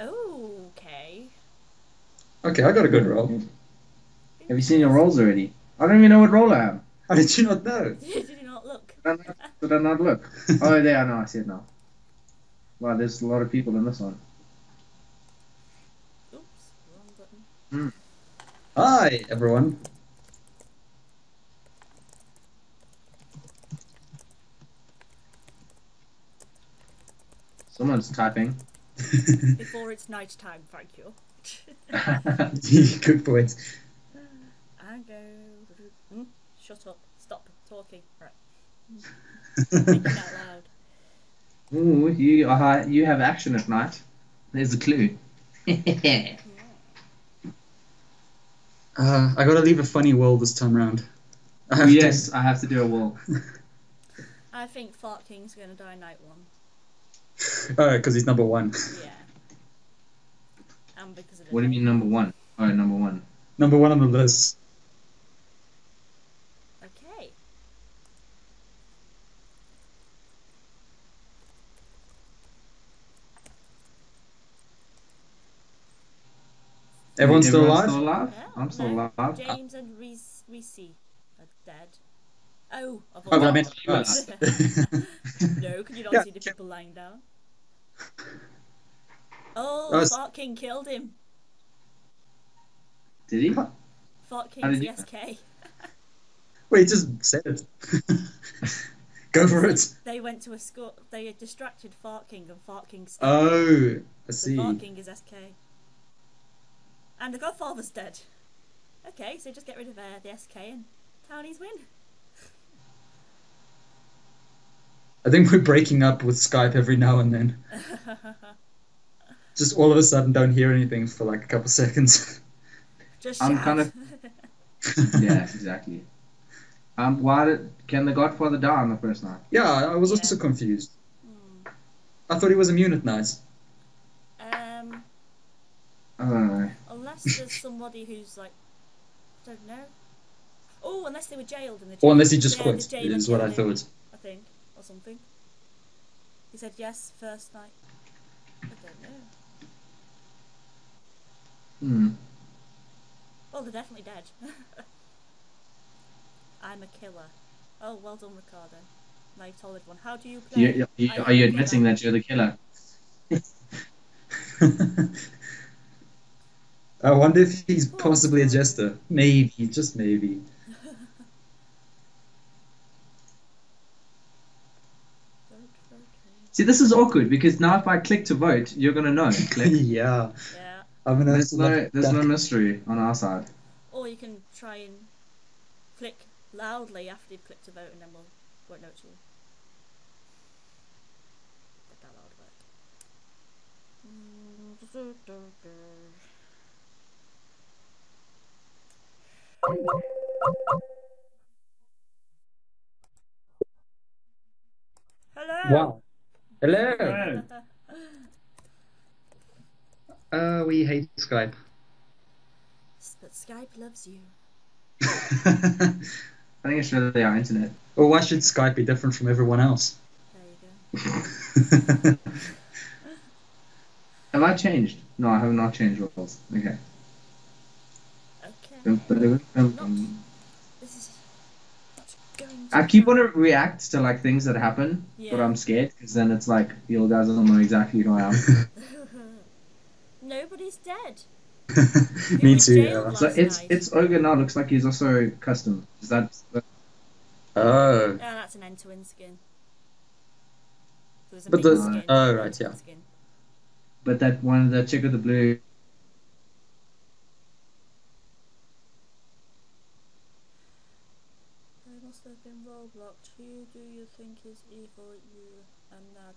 Okay. Okay, I got a good role. Have you seen your roles already? I don't even know what role I am. How did you not know? Did you not look? Did I not, did I not look? Oh, there, I know, I see it now. Wow, there's a lot of people in this one. Oops, wrong button. Hmm. Hi, everyone. Someone's typing. Before it's night time, thank you. good point. I go. Hmm? Shut up. Stop talking. Right. Thinking out loud. Ooh, you uh, you have action at night. There's a clue. Uh, I gotta leave a funny wall this time round. I have to- yes, I have to do a wall. I think Fart King's gonna die night one. Oh, because he's number one. Yeah. And because of the What do you mean number one? Oh, number one. Number one on the list. Okay. Everyone's still alive? Still alive? Yeah, I'm still no, alive. Uh, James and Reese, Reese are dead. Oh, I've Oh, but I meant no, can you not Yeah. see the people lying down? Oh, Us. Fart King killed him. Did he? Fart How King's did the SK. Wait, he just said it. Go for it. They went to a school. They distracted Fart King, and Fart King. Oh, I So see. Fart King is SK. And the Godfather's dead. Okay, so just get rid of uh, the SK and Townies win. I think we're breaking up with Skype every now and then. Just all of a sudden don't hear anything for like a couple seconds. just I'm shout. kind of- yeah, exactly. Um, why did can the Godfather die on the first night? yeah, I was also confused. Hmm. I thought he was immune at night. Um, I don't know. unless there's somebody who's like, I don't know. Oh, unless they were jailed in the. Or unless he just yeah, quit, is what I thought. I think, or something. He said yes first night. I don't know. Hmm. Well, they're definitely dead. I'm a killer. Oh, well done, Ricardo. Now you've told everyone. How do you play? You, you, are you admitting killer. that you're the killer? I wonder if he's possibly a jester. Maybe, just maybe. Vote for Kane. See, this is awkward because now if I click to vote, you're gonna know. Click. yeah. Yeah. I'm gonna There's no, there's that. no mystery on our side. Or you can try and click loudly after you've clicked to vote, and then we'll won't know it's you. Get that loud work. Hello. Wow. Hello. Uh, we hate Skype. but Skype loves you. I think it's really our internet. Or why should Skype be different from everyone else? There you go. Have I changed? No, I have not changed roles. Okay. Okay. Dum, dum, dum, dum. This is going to I keep want to react to like things that happen, but I'm scared because then it's like the you guys don't know exactly who I am. Nobody's dead. Me too. Yeah. so it's night. it's Ogre now. Looks like he's also custom. Is that? that- Oh. Yeah, that's an end-to-end skin. There's But the- skin. oh, right, yeah. Skin. But that one, the chick with the blue. Must have been roadblocked. Who do you think is evil? You and that.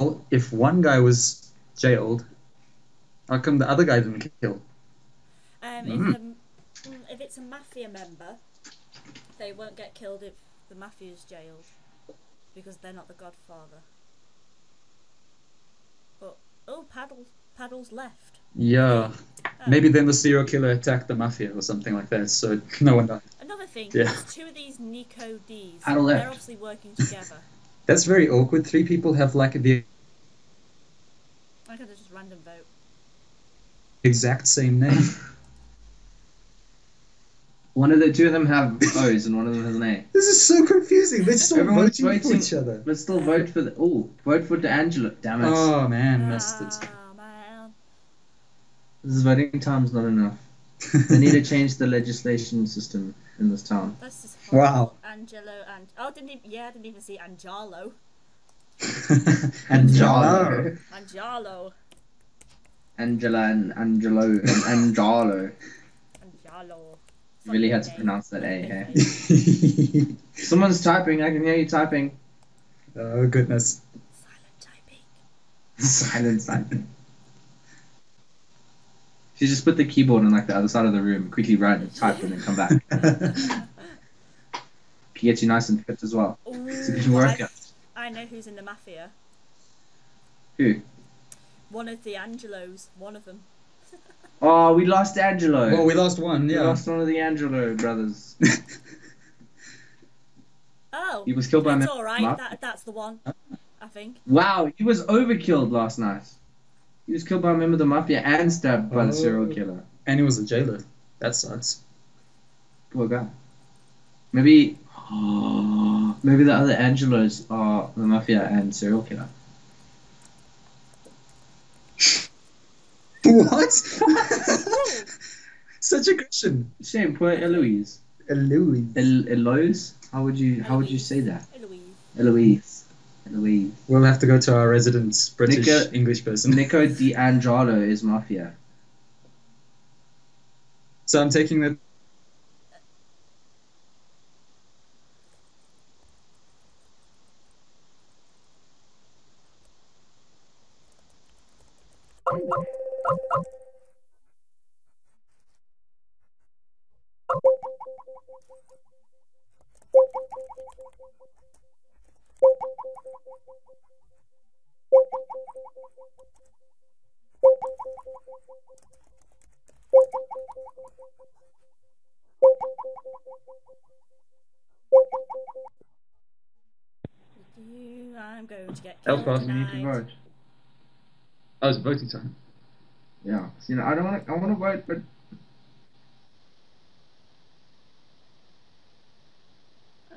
Well, if one guy was jailed, how come the other guy didn't get killed? Um, Mhm. if, the, mm, if it's a mafia member, they won't get killed if the mafia's jailed, because they're not the Godfather. But oh, paddles, paddles left. Yeah. Oh. Maybe then the serial killer attacked the mafia or something like that, so no one died. Another thing, Yeah. there's two of these Nico Ds. Paddle left. They're obviously working together. That's very awkward. Three people have like the random vote. Exact same name. One of the two of them have O's and one of them has an A. this is so confusing. They're still Everyone's voting for each other. But still vote for the. Oh, vote for D'Angelo. Damn it. Oh man, ah. missed it. Man. This voting time's not enough. They need to change the legislation system in this town. That's just Wow. Angelo and oh, didn't even, yeah, I didn't even see Angelo. and Jalo. Angelo. Angela and Angelo and Angelo. Angelo. Really had to Fucking pronounce that A, eh? name. hey? Someone's typing. I can hear you typing. oh goodness. Silent typing. Silence typing. She just put the keyboard on like the other side of the room, quickly run, type, and then come back. Can get you nice and fit as well. Ooh, It's a good workout. I, I know who's in the mafia. Who? One of the Angelos. One of them. Oh, we lost Angelo. well, we lost one. Yeah, We Yeah. lost one of the Angelo brothers. Oh, He was killed by it's a all right. That, that's the one. I think. Wow, he was overkilled last night. He was killed by a member of the mafia and stabbed by the oh. serial Oh. killer. and he was a jailer. That sucks. Poor guy. Maybe, maybe the other Angelos are the mafia and serial killer. What? Such a question. Shame, poor Eloise. Eloise. El- Eloise? How would you how would you say that? Eloise. Eloise. We'll have to go to our resident British Nico- English person. Nico D'Angelo is mafia. So I'm taking the. I'm going to get Elf killed Ross, You need to tonight. vote. Oh, it's voting time. Yeah. So, you know, I don't want to. I want to vote, but uh,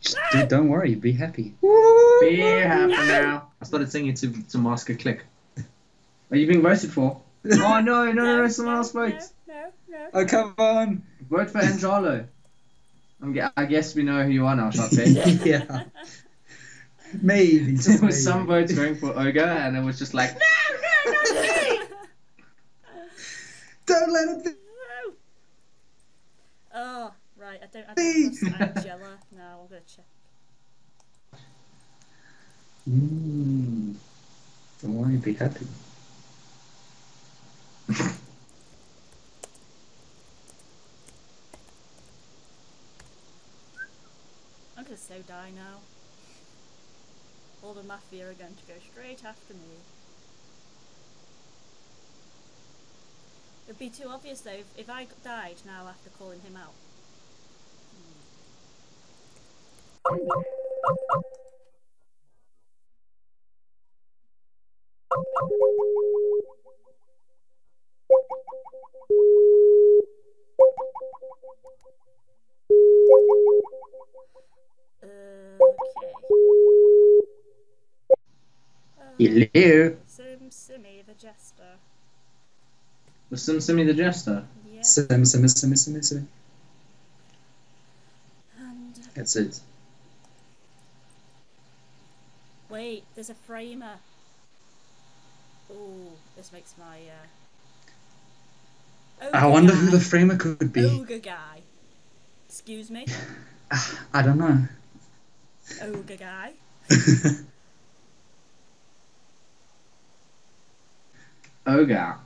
Just, dude, don't worry. Be happy. be happy now. I started singing to to mask a click. Are you being voted for? Oh no, no, no, no! Someone else votes. No, no. Oh come on. Vote for Angelo. I'm, gue- I guess we know who you are now, Shotze. yeah. Maybe. there Just was some votes going for Ogre, and it was just like, no, no, not me. Don't let it be. Oh, right. I don't. I don't trust Angela. No, I'm gonna check. Mm. Be happy. I'm gonna so die now. All the mafia are going to go straight after me. It'd be too obvious though if, if I died now after calling him out. Okay. Uh, Hello. Sim Simmy the Jester. Was Sim Simmy the Jester? Yeah. Sim, sim, sim, sim, sim. And That's it. wait, there's a framer. Ooh, this makes my uh. I ogre wonder who the framer could be. ogre guy. Excuse me, I don't know. ogre guy. Ogre.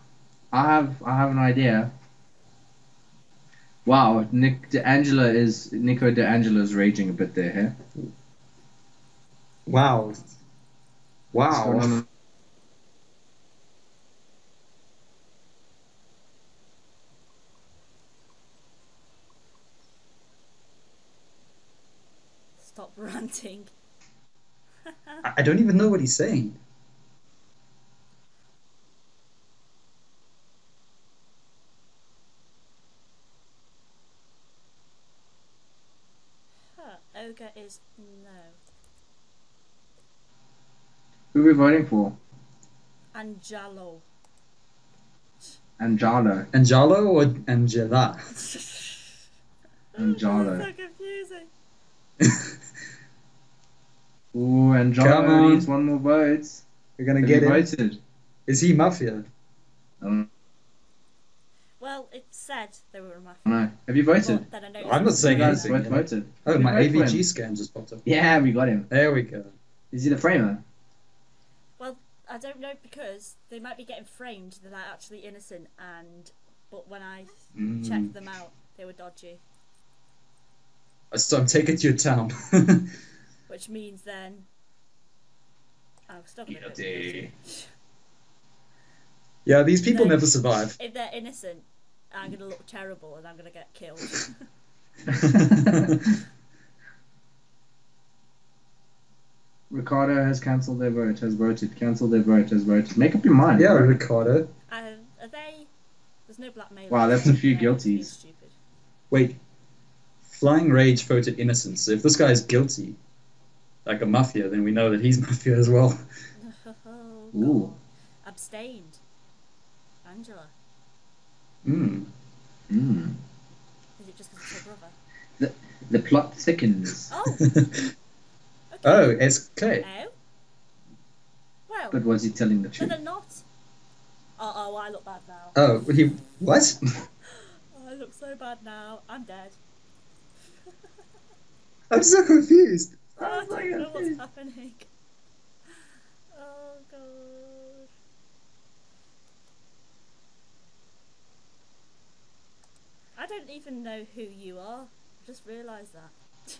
I have I have an idea. Wow, Nick D'Angelo is Nico D'Angelo is raging a bit there, huh? wow. What's going Wow. on? Stop ranting. I I don't even know what he's saying. Is no. Who are we voting for? Angelo. Anjalo. Anjalo or Angela? Anjalo. so confusing. Ooh, Anjalo on. needs one more vote. We're gonna Have get you him. voted? Is he mafia? Um, Well, it said they were a mafia. no. Have you voted? But I I'm not saying You was guys anything, both you voted. Oh, my AVG him? scan just popped up. Yeah, we got him. There we go. Is he the framer? Well, I don't know because they might be getting framed that are actually innocent, and but when I Mm. checked them out, they were dodgy. So I'm taking to your town. Which means then. I'm still gonna vote Guilty. guilty. yeah, these people No. never survive. If they're innocent, I'm gonna look terrible and I'm gonna get killed. Ricardo has cancelled their vote, has voted, cancelled their vote, has voted. Make up your mind. yeah, bro. Ricardo. uh, are they? There's no blackmail. Wow, that's a few Yeah, it's being guilties. Stupid. Wait. Flying Rage voted innocent. So if this guy is guilty, like a mafia, then we know that he's mafia as well. Oh, Ooh. Abstained. Angela. Mm. Mm. Is it just because it's her brother? The plot thickens. Oh. Okay. oh, it's clear. Oh. Well, But was he telling the but truth? they're not. Oh, oh, I look bad now. Oh, he what? Oh, I look so bad now. I'm dead. I'm so confused. I Oh my don't know what's happening. Oh god. I don't even know who you are. I just realised that.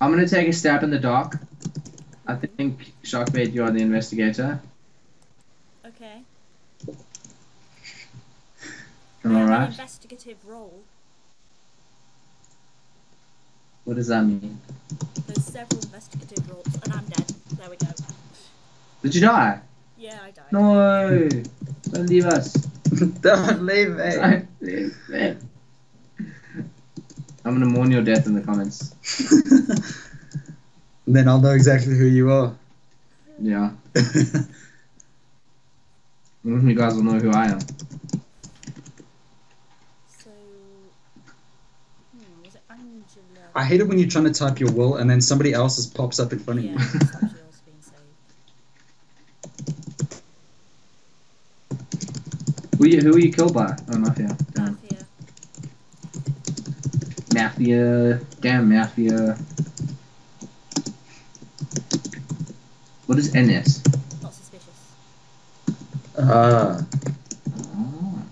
I'm gonna take a stab in the dark. I think Sharkbait, you are the investigator. Okay. Am I I have right? investigative role. What does that mean? There's several investigative roles, and I'm dead. There we go. Did you die? Yeah, I died. No! Don't leave us. Don't leave me. Don't leave me. I'm gonna mourn your death in the comments. then I'll know exactly who you are. Yeah. You guys will know who I am. So, hmm, was it Angela? I hate it when you're trying to type your will and then somebody else's pops up in front of yeah, you. it's actually also being saved. Who you, who were you killed by? Oh, Mafia. Damn. Mafia. Mafia. Damn, Mafia. What is NS? Not suspicious. Ah. Oh.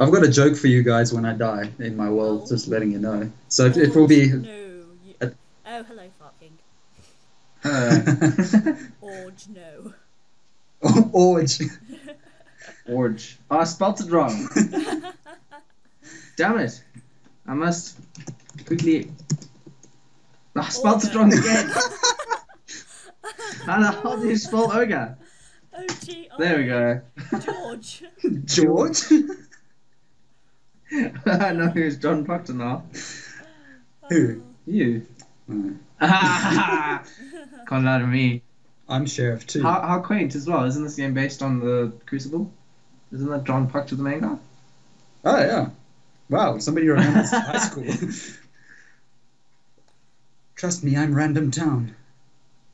I've got a joke for you guys when I die in my world, Oh. just letting you know. So it, it will be. No. You... Uh, Oh, hello, Fart King. Uh, Orge, no. Orge. Orge. Oh, I spelt it wrong. Damn it. I must quickly. I spelt it wrong again. How the do you spell ogre? O G R. There we go. George. George? I know who's John Proctor now. Who? You. Hmm. Can't lie to me. I'm sheriff too. How, how quaint as well. Isn't this game based on the Crucible? Isn't that John Proctor the main guy? Oh yeah. Wow, somebody remembers high school. Trust me, I'm random town.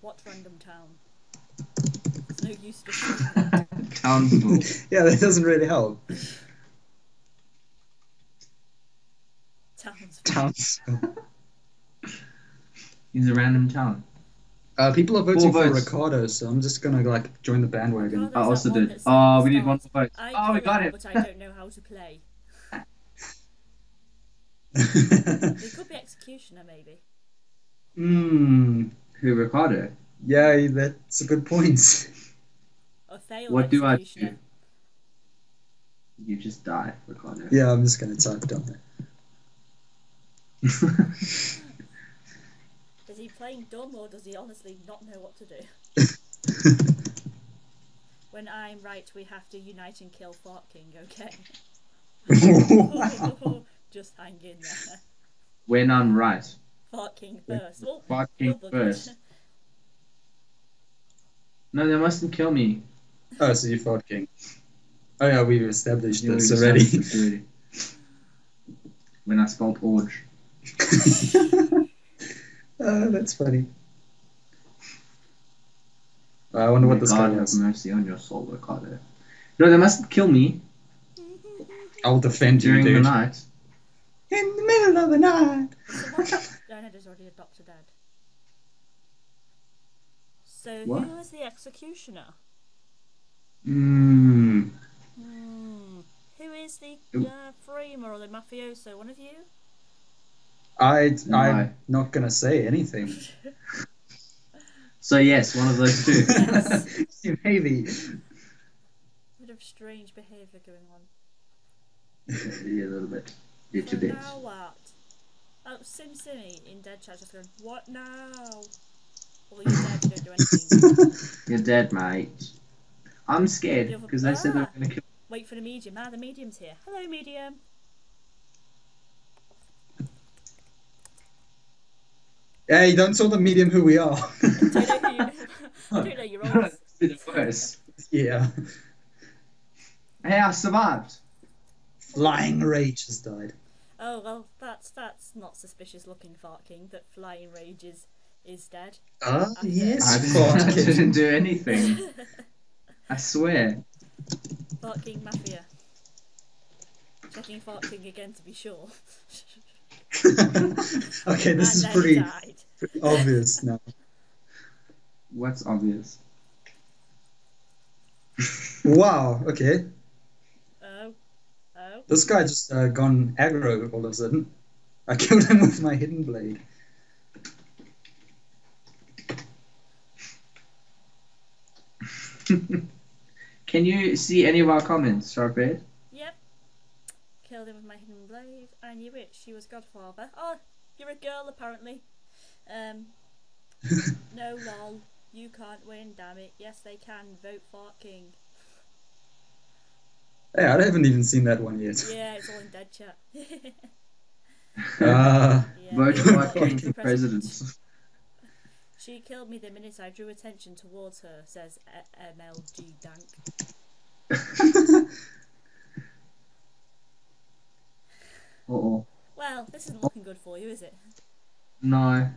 What random town? There's no use to saying Townsville. yeah, that doesn't really help. towns. Towns. He's a random town. Uh, people are voting Four for votes. Ricardo, so I'm just gonna like join the bandwagon. I also did. that Oh, we need one more vote. I Oh, we got it, it. but I don't know how to play. It could be executioner, maybe. Hmm. Who, Ricardo? Yeah, that's a good point. Or fail What do I do? You just die, Ricardo. Yeah, I'm just gonna type down there. Is he playing dumb or does he honestly not know what to do? When I'm right, we have to unite and kill Fart King, okay? Just hang in there. When I'm right. Fart King first. Oh, Fart you're King first. No, they mustn't kill me. oh, so you fought king. Oh yeah, we've established You this already already. said already. When I spelled Orge. Oh, that's funny. I wonder what May this God guy have mercy on your soul, Ricardo. No, they mustn't kill me I'll defend you, during the night. In the middle of the night. Leonard is already adopted dad. So What? who was the executioner? Hmm. Who is the Oop. uh, framer or the mafioso? One of you? I Why? I'm not gonna say anything. So yes, one of those two. Yes. Maybe. Bit of strange behaviour going on. yeah, a little bit. Yeah, So two bits. now what? Oh, Sim Simmy in Dead Chat just going, what now? Well, you're dead, you don't do anything. You're dead, mate. I'm scared because they said they were Ah. going to kill. Wait for the medium. Ah, the medium's here. Hello, medium. Hey, don't tell the medium who we are. Don't know who you I don't know your. It's worse. yeah. Hey, I survived. Flying Rage has died. Oh well, that's that's not suspicious looking, Fart King. That Flying Rage is is dead. Ah, After- yes, I Fart didn't, I King. didn't do anything. I swear. Fart King Mafia. Checking Fart King again to be sure. okay, this is pretty, pretty obvious now. What's obvious? Wow, okay. Oh, oh. This guy just uh, gone aggro all of a sudden. I killed him with my hidden blade. Can you see any of our comments, Sharphead? Killed him with my hidden blade. I knew it. She was Godfather. Oh, you're a girl apparently. Um. no, lol. You can't win. Damn it. Yes, they can. Vote Fart King. Hey, I haven't even seen that one yet. Yeah, it's all in dead chat. yeah, Uh, Vote he for King for for president. She killed me the minute I drew attention towards her, says MLG Dank. Uh-oh. Well, this isn't looking good for you, is it? No.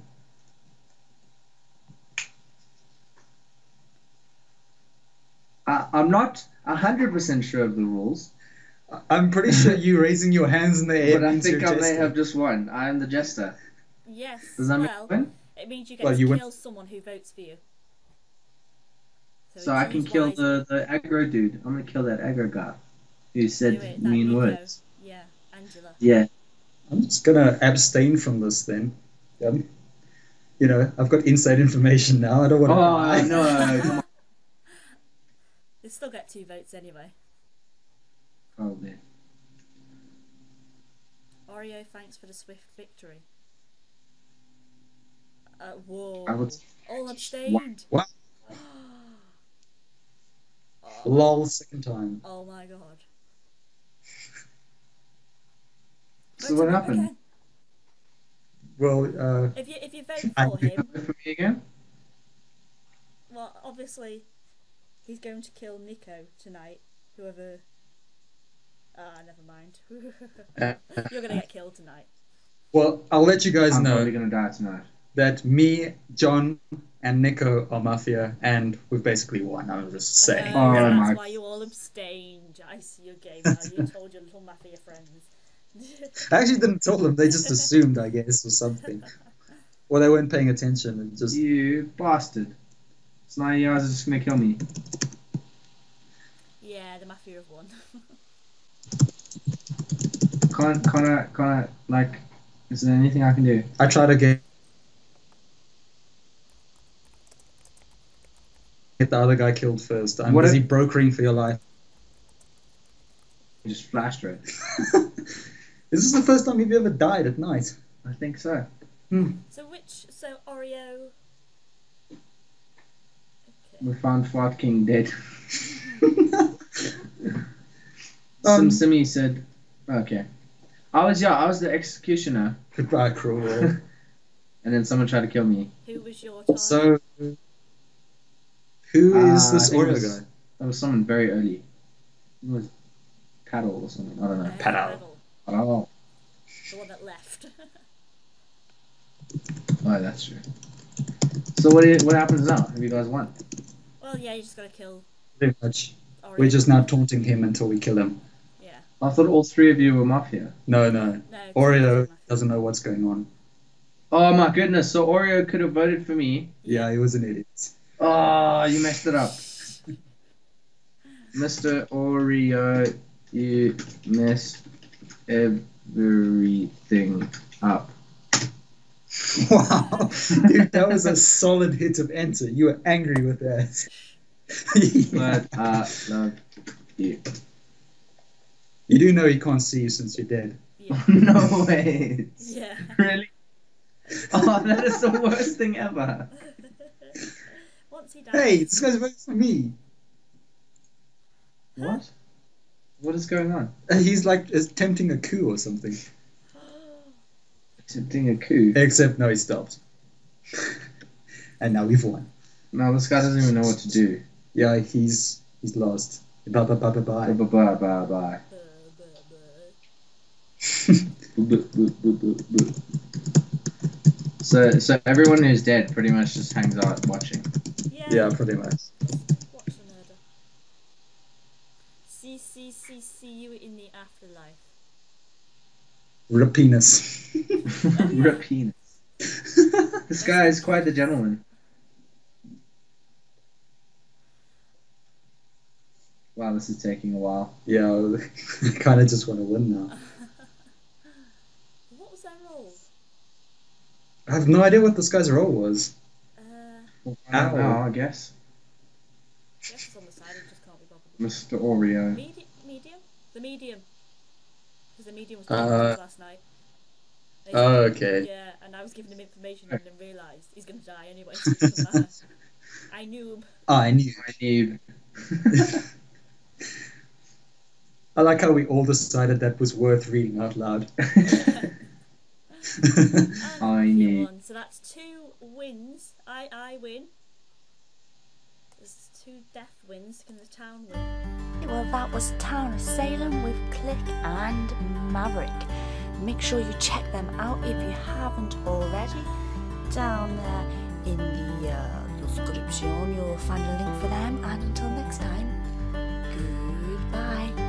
I, I'm not 100% sure of the rules, I'm pretty sure you raising your hands in the air but I means think you're I may have just won. I am the jester. Yes. Does that make well, win? it means you get Well, to you win. kill someone who votes for you. So I can kill wisely. the, the aggro dude. I'm gonna kill that aggro guy who said it, mean words. Yeah, Angela. Yeah. I'm just gonna abstain from this then. Um, you know, I've got inside information now. I don't want to. Oh no! come on. They still get two votes anyway. Probably. Oreo, thanks for the swift victory. Uh, whoa. I would- All abstained. What? oh, Lol, second time. oh my god. So what happened? again. Well, uh, If you if you vote for do him, for me again? well, obviously, he's going to kill Nico tonight. Whoever. Ah, never mind. You're gonna get killed tonight. well, I'll let you guys I'm know probably gonna die tonight. that me, John, and Nico are mafia, and we've basically won. I'm just saying. Oh, Oh that's my- why you all abstained. I see your game now. You told your little mafia friends. I actually didn't tell them. They just assumed, I guess, or something. Or they weren't paying attention and just. You bastard! So now you guys are just gonna kill me. yeah, the mafia have won. Can't, can't I, can't I, like, is there anything I can do? I try to get. Get the other guy killed first. I'm What busy if- brokering for your life. You just flashed it. Is this the first time you've ever died at night? I think so. so which? So Oreo. Okay. We found Fart King dead. Um, Sim Simmy said, Okay. I was yeah, I was the executioner, Goodbye, cruel. and then someone tried to kill me. Who was your target? so, who is Uh, this I Oreo was- guy? That was someone very early. It was paddle or something. I don't know. Paddle. Paddle, Oh, The one that left. oh, that's true. So what? you- What happens now? Have you guys won? well, yeah, you just gotta kill. Pretty much. Oreo. We're just now taunting him until we kill him. Yeah. I thought all three of you were mafia. No, no. No. Oreo doesn't know what's going on. Oh my goodness! So Oreo could have voted for me. Yeah, he was an idiot. Oh, you messed it up, Mr. Oreo. You messed everything up. Wow, dude, that was a solid hit of enter. You were angry with that. But I love you. You do know he can't see you since you're dead. Yeah. no way. yeah. Really? Oh, that is the worst thing ever. Once he dies. Hey, this guy's voting for me. What? What is going on? He's like attempting a coup or something. Attempting a coup. Except no, he stopped. and now we've won. No, this guy doesn't even know what to do. Yeah, he's he's lost. Bye bye bye bye Bye bye. bye bye bye. So, so everyone who's dead pretty much just hangs out watching. Yeah. yeah, pretty much. Watch the murder. See, see, see, see you in the afterlife. Rip penis. Rip penis. This guy is quite the gentleman. Wow, this is taking a while. yeah, I kind of just want to win now. What was that role? I have no idea what this guy's role was. Uh, I don't know, I guess. I guess it's on the side. I just can't be bothered. Mr. Oreo. The medium. Because the medium was Uh, uh, last night. Oh, okay. Yeah, and I was giving him information and then realised he's going to die anyway. So it doesn't. I knew. I knew. I need. I like how we all decided that was worth reading out loud. I knew. So that's two wins. I I win two death wins can the town win? Well, that was Town of Salem with Click and Maverick. Make sure you check them out if you haven't already. Down there in the uh, description, you'll find a link for them. And until next time, goodbye.